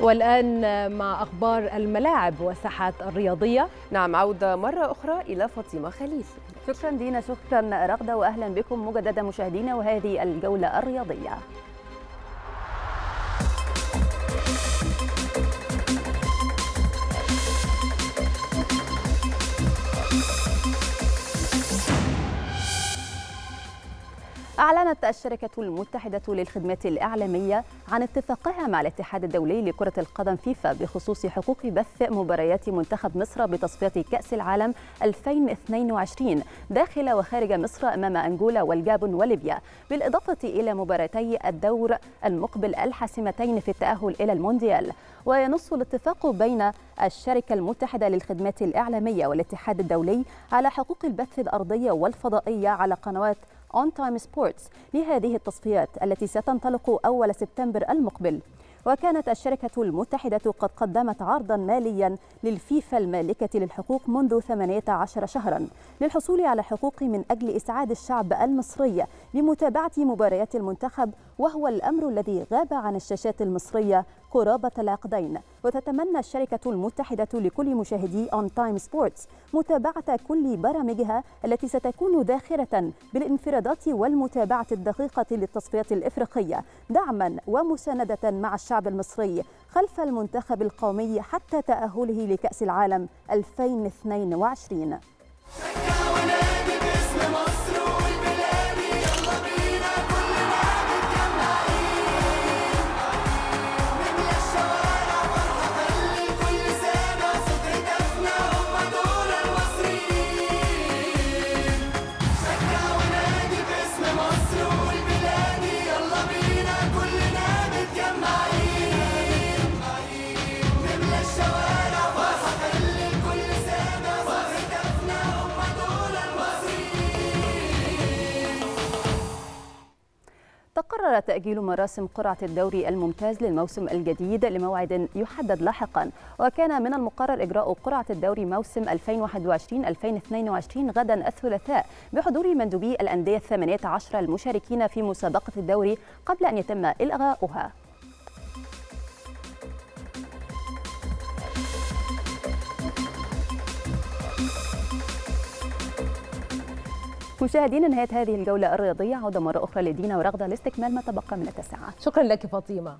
والآن مع أخبار الملاعب والساحات الرياضية. نعم عودة مرة أخرى إلى فاطمة خليل. شكرا دينا شكرا رغدة وأهلا بكم مجددا مشاهدينا وهذه الجولة الرياضية. أعلنت الشركة المتحدة للخدمات الإعلامية عن اتفاقها مع الاتحاد الدولي لكرة القدم فيفا بخصوص حقوق بث مباريات منتخب مصر بتصفية كأس العالم 2022 داخل وخارج مصر أمام أنجولا والجابون وليبيا بالإضافة إلى مباراتي الدور المقبل الحاسمتين في التأهل إلى المونديال. وينص الاتفاق بين الشركة المتحدة للخدمات الإعلامية والاتحاد الدولي على حقوق البث الأرضية والفضائية على قنوات اون تايم سبورتس لهذه التصفيات التي ستنطلق أول سبتمبر المقبل. وكانت الشركة المتحدة قد قدمت عرضا ماليا للفيفا المالكة للحقوق منذ 18 شهرا للحصول على حقوق من أجل إسعاد الشعب المصري بمتابعة مباريات المنتخب وهو الأمر الذي غاب عن الشاشات المصرية قرابة العقدين. وتتمنى الشركة المتحدة لكل مشاهدي أون تايم سبورتس متابعة كل برامجها التي ستكون ذاخرة بالانفرادات والمتابعة الدقيقة للتصفيات الإفريقية دعما ومساندة مع الشعب المصري خلف المنتخب القومي حتى تأهله لكأس العالم 2022 تقرر تأجيل مراسم قرعة الدوري الممتاز للموسم الجديد لموعد يحدد لاحقا. وكان من المقرر إجراء قرعة الدوري موسم 2021-2022 غدا الثلاثاء بحضور مندوبي الأندية الثمانية عشر المشاركين في مسابقة الدوري قبل أن يتم إلغاؤها. مشاهدينا نهاية هذه الجولة الرياضية عودة مرة أخرى لدينا ورغدة لاستكمال ما تبقى من التسعة شكرا لك فاطمة.